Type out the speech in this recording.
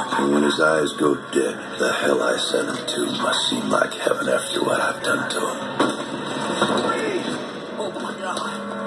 And when his eyes go dead, the hell I sent him to must seem like heaven after what I've done to him. Oh my god.